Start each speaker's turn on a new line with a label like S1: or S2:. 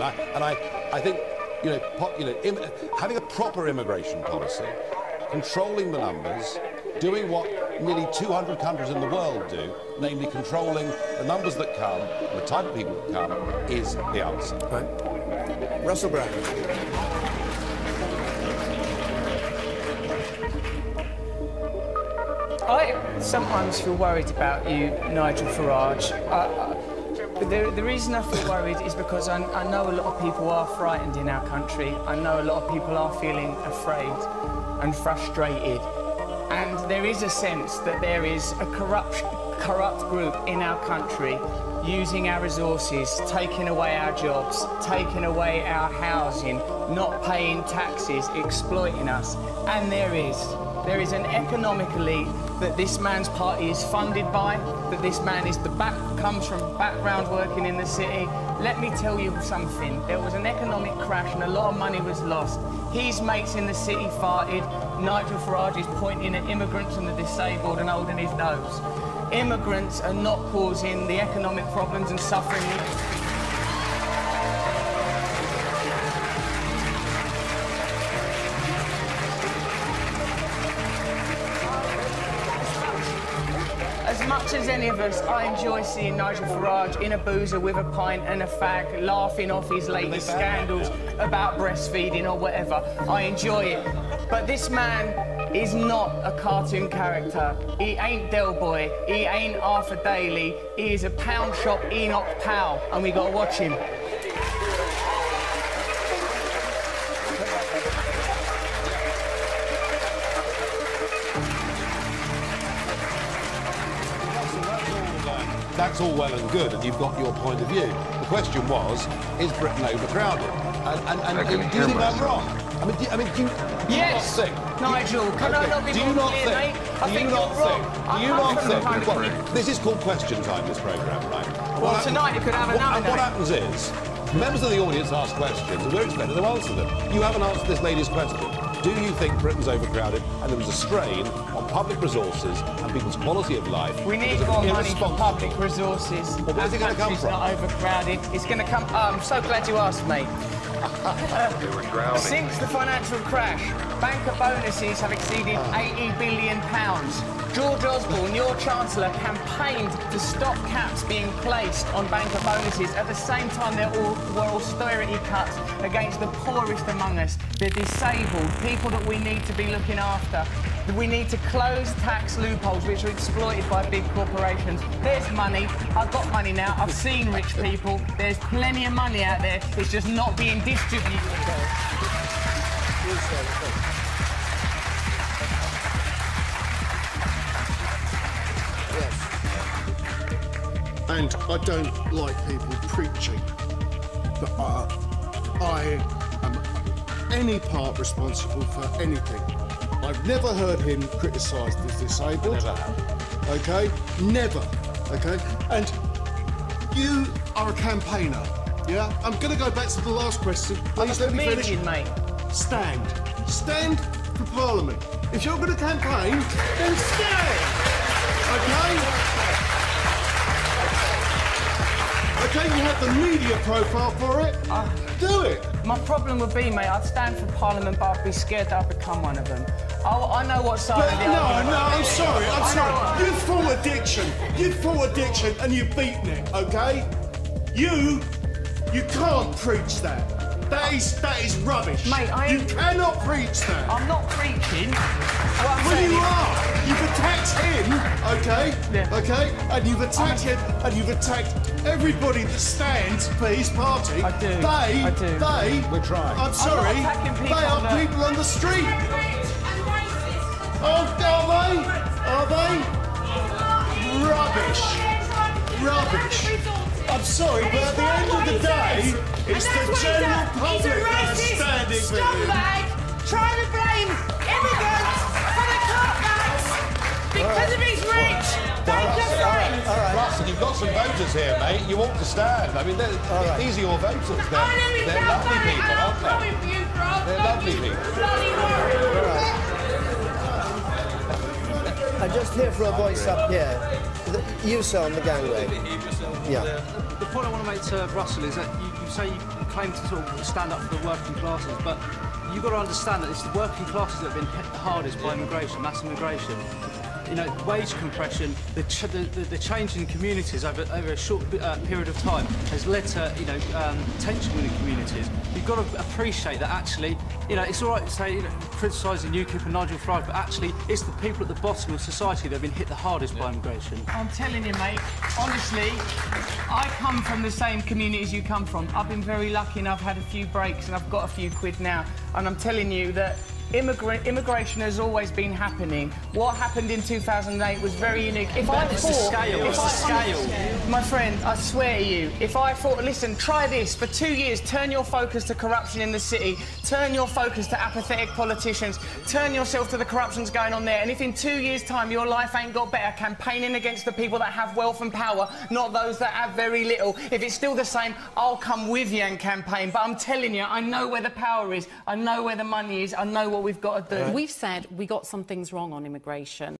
S1: And I, and I, I think, you know, po- you know Im- having a proper immigration policy, controlling the numbers, doing what nearly 200 countries in the world do, namely controlling the numbers that come, and the type of people that come, is the answer.
S2: Right. Russell Brand.
S3: I sometimes feel worried about you, Nigel Farage. Uh, but the, the reason I feel worried is because I, I know a lot of people are frightened in our country. I know a lot of people are feeling afraid and frustrated. And there is a sense that there is a corrupt, corrupt group in our country using our resources, taking away our jobs, taking away our housing, not paying taxes, exploiting us. And there is. There is an economic elite that this man's party is funded by, that this man is the back comes from background working in the city. Let me tell you something. There was an economic crash and a lot of money was lost. His mates in the city farted. Nigel Farage is pointing at immigrants and the disabled and holding his nose. Immigrants are not causing the economic problems and suffering. Much as any of us, I enjoy seeing Nigel Farage in a boozer with a pint and a fag, laughing off his latest scandals about breastfeeding or whatever. I enjoy it. But this man is not a cartoon character. He ain't Del Boy. He ain't Arthur Daley. He is a pound shop Enoch Powell, and we gotta watch him.
S1: That's all well and good, and you've got your point of view. The question was, is Britain overcrowded? And, and, and, and do you
S4: hear
S1: think I'm wrong? I mean, do, I mean, do you, do
S3: Yes,
S1: you not think?
S3: Nigel, can I not be
S1: do you
S3: more
S1: not
S3: clear,
S1: think?
S3: mate? I
S1: do
S3: think
S1: you
S3: you're
S1: not
S3: wrong.
S1: think? Do you not
S3: from the
S1: think?
S3: country.
S1: Well, this is called question time. This program, right? And
S3: Well, tonight you could have
S1: what-
S3: another
S1: And what happens is, members of the audience ask questions, and we're expected to answer them. You haven't answered this lady's question. Do you think Britain's overcrowded and there is a strain on public resources and people's quality of life?
S3: We need more money for public resources.
S1: Well, where's it gonna come
S3: country's
S1: from?
S3: not overcrowded. It's going to come. Oh, I'm so glad you asked, mate.
S4: Were drowning.
S3: Since the financial crash, banker bonuses have exceeded
S1: Ah.
S3: 80 billion pounds. George Osborne, your Chancellor, campaigned to stop caps being placed on banker bonuses. At the same time, there all- were austerity cuts against the poorest among us, the disabled, people that we need to be looking after. We need to close tax loopholes which are exploited by big corporations. There's money. I've got money now. I've seen rich people. There's plenty of money out there. It's just not being distributed.
S5: and I don't like people preaching that uh, I am any part responsible for anything. I've never heard him criticise the disabled.
S1: Never have.
S5: Okay, never. Okay, and you are a campaigner. Yeah, I'm going to go back to the last question. Please let me finish.
S3: Mate.
S5: Stand. Stand for Parliament. If you're going to campaign, then stand. Okay, you have the media profile for it. Ah. Do it.
S3: My problem would be, mate, I'd stand for Parliament, but I'd be scared that I'd become one of them. I, I know what side
S5: But no,
S3: argument-
S5: no, I'm sorry, I'm
S3: I
S5: sorry. You've full addiction. You've full addiction and you've beaten it, okay? You, you can't preach that. That is, that is rubbish.
S3: Mate, I
S5: You cannot preach that.
S3: I'm not preaching. What I'm
S5: Well,
S3: saying
S5: you are. You've attacked him, okay?
S3: Yeah.
S5: Okay? And you've attacked him, and you've attacked everybody that stands for his party.
S3: I do.
S5: They,
S3: I do.
S5: they.
S1: We're trying.
S5: I'm sorry.
S3: attacking people
S5: they are
S3: that-
S5: people on the street. Oh, are they? Are they? Rubbish. Rubbish. I'm sorry, but at the end of the day, it's the general public that are standing for him.
S6: scumbag trying to blame immigrants for the cutbacks because of his rich banker friends.
S1: Russell, you've got some voters here, mate. You ought to stand. I mean,
S2: right.
S1: these are your voters. They're,
S6: I know
S1: they're lovely people,
S6: I'm
S1: aren't they?
S6: You,
S1: they're lovely people.
S6: Bloody worry.
S2: I just hear from a voice up here you saw on the gangway. Yeah.
S7: The, point I want to make to Russell is that you, you say you claim to sort of stand up for the working classes, but you've got to understand that it's the working classes that have been hit the hardest by immigration, mass immigration. You know, wage compression, the, ch the, the, the change in communities over, over a short uh, period of time has led to, you know, um, tension within communities. You've got to appreciate that actually, you know, it's all right to say, you know, criticising UKIP and Nigel Farage, but actually it's the people at the bottom of society that have been hit the hardest by immigration.
S3: I'm telling you, mate, honestly, I come from the same community as you come from. I've been very lucky and I've had a few breaks and I've got a few quid now. And I'm telling you that immigra immigration has always been happening. What happened in 2008 was very unique. If I
S7: it's
S3: thought,
S7: the scale,
S3: if
S7: it's
S3: I-
S7: scale.
S3: My friend, I swear to you, if I thought, listen, try this for two years, turn your focus to corruption in the city, turn your focus to apathetic politicians, turn yourself to the corruptions going on there, and if in two years' time your life ain't got better, campaigning against the people that have wealth and power, not those that have very little, if it's still the same, I'll come with you and campaign. But I'm telling you, I know where the power is, I know where the money is, I know what we've got to do.
S8: We've said we got some things wrong on immigration.